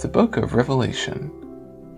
The Book of Revelation.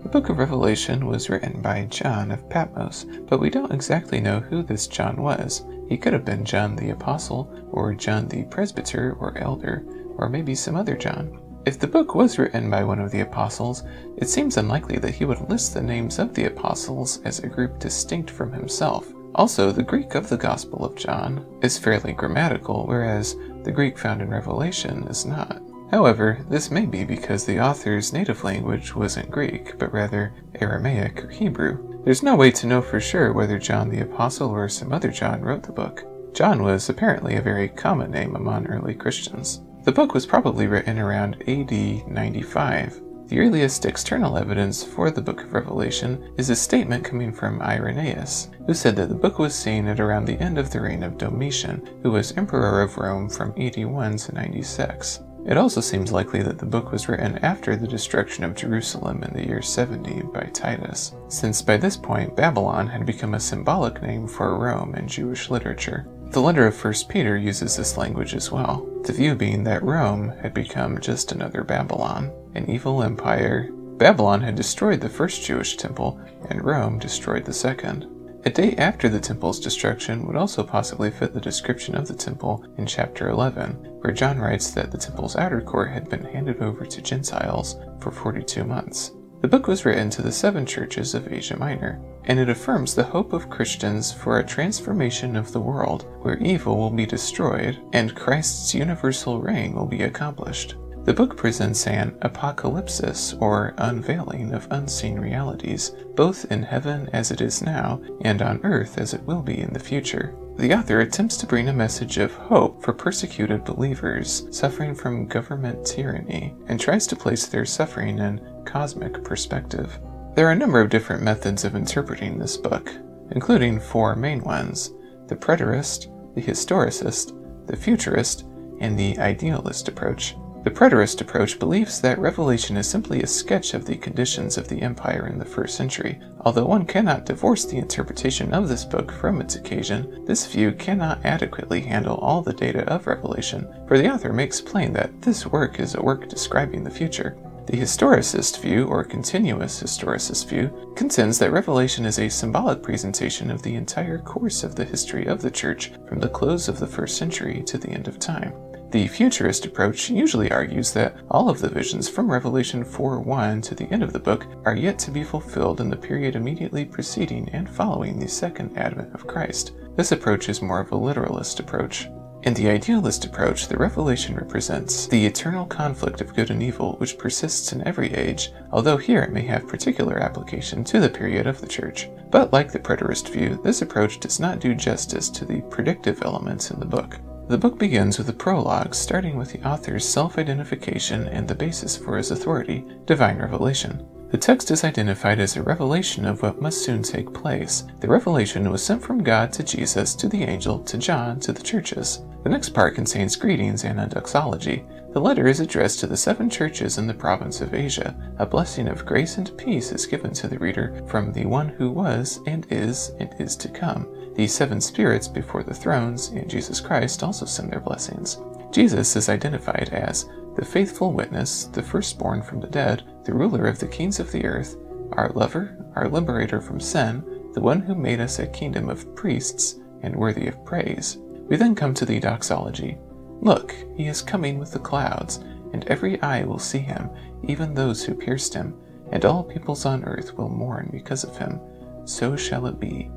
The Book of Revelation was written by John of Patmos, but we don't exactly know who this John was. He could have been John the Apostle, or John the Presbyter or Elder, or maybe some other John. If the book was written by one of the apostles, it seems unlikely that he would list the names of the apostles as a group distinct from himself. Also, the Greek of the Gospel of John is fairly grammatical, whereas the Greek found in Revelation is not. However, this may be because the author's native language wasn't Greek, but rather Aramaic or Hebrew. There's no way to know for sure whether John the Apostle or some other John wrote the book. John was apparently a very common name among early Christians. The book was probably written around AD 95. The earliest external evidence for the book of Revelation is a statement coming from Irenaeus, who said that the book was seen at around the end of the reign of Domitian, who was emperor of Rome from 81 to 96. It also seems likely that the book was written after the destruction of Jerusalem in the year 70 by Titus, since by this point Babylon had become a symbolic name for Rome in Jewish literature. The letter of 1 Peter uses this language as well, the view being that Rome had become just another Babylon, an evil empire. Babylon had destroyed the first Jewish temple, and Rome destroyed the second. A day after the temple's destruction would also possibly fit the description of the temple in chapter 11, where John writes that the temple's outer court had been handed over to Gentiles for 42 months. The book was written to the seven churches of Asia Minor, and it affirms the hope of Christians for a transformation of the world where evil will be destroyed and Christ's universal reign will be accomplished. The book presents an apocalypsis, or unveiling of unseen realities, both in heaven as it is now and on earth as it will be in the future. The author attempts to bring a message of hope for persecuted believers suffering from government tyranny and tries to place their suffering in cosmic perspective. There are a number of different methods of interpreting this book, including four main ones the preterist, the historicist, the futurist, and the idealist approach. The preterist approach believes that Revelation is simply a sketch of the conditions of the empire in the first century. Although one cannot divorce the interpretation of this book from its occasion, this view cannot adequately handle all the data of Revelation, for the author makes plain that this work is a work describing the future. The historicist view, or continuous historicist view, contends that Revelation is a symbolic presentation of the entire course of the history of the Church from the close of the first century to the end of time. The futurist approach usually argues that all of the visions from Revelation 4:1 to the end of the book are yet to be fulfilled in the period immediately preceding and following the second advent of Christ. This approach is more of a literalist approach. In the idealist approach, the revelation represents the eternal conflict of good and evil which persists in every age, although here it may have particular application to the period of the church. But like the preterist view, this approach does not do justice to the predictive elements in the book. The book begins with a prologue starting with the author's self identification and the basis for his authority, divine revelation. The text is identified as a revelation of what must soon take place. The revelation was sent from God to Jesus, to the angel, to John, to the churches. The next part contains greetings and a doxology. The letter is addressed to the seven churches in the province of Asia. A blessing of grace and peace is given to the reader from the one who was, and is, and is to come. The seven spirits before the thrones and Jesus Christ also send their blessings. Jesus is identified as the faithful witness, the firstborn from the dead, the ruler of the kings of the earth, our lover, our liberator from sin, the one who made us a kingdom of priests and worthy of praise. We then come to the doxology. Look, he is coming with the clouds, and every eye will see him, even those who pierced him, and all peoples on earth will mourn because of him. So shall it be.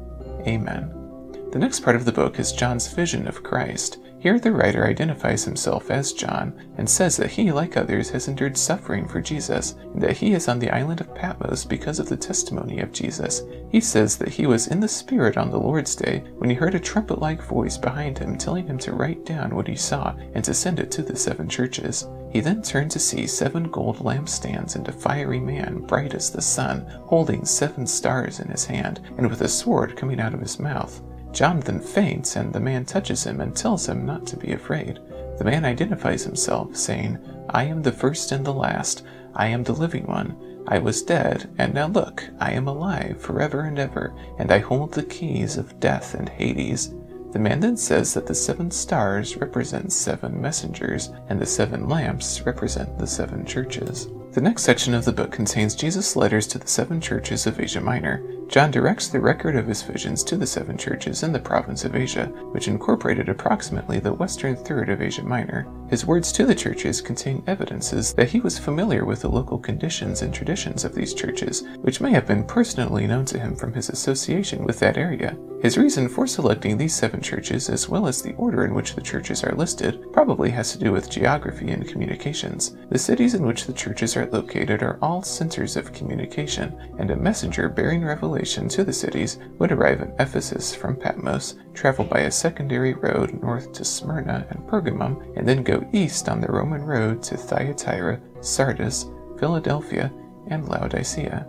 Amen. The next part of the book is John's vision of Christ. Here, the writer identifies himself as John and says that he, like others, has endured suffering for Jesus and that he is on the island of Patmos because of the testimony of Jesus. He says that he was in the Spirit on the Lord's day when he heard a trumpet like voice behind him telling him to write down what he saw and to send it to the seven churches. He then turned to see seven gold lampstands and a fiery man, bright as the sun, holding seven stars in his hand and with a sword coming out of his mouth. John then faints, and the man touches him and tells him not to be afraid. The man identifies himself, saying, I am the first and the last. I am the living one. I was dead, and now look, I am alive forever and ever, and I hold the keys of death and Hades. The man then says that the seven stars represent seven messengers, and the seven lamps represent the seven churches. The next section of the book contains Jesus' letters to the seven churches of Asia Minor. John directs the record of his visions to the seven churches in the province of Asia, which incorporated approximately the western third of Asia Minor. His words to the churches contain evidences that he was familiar with the local conditions and traditions of these churches, which may have been personally known to him from his association with that area. His reason for selecting these seven churches, as well as the order in which the churches are listed, probably has to do with geography and communications. The cities in which the churches are located are all centers of communication, and a messenger bearing revelation to the cities would arrive in Ephesus from Patmos, travel by a secondary road north to Smyrna and Pergamum, and then go east on the Roman road to Thyatira, Sardis, Philadelphia, and Laodicea.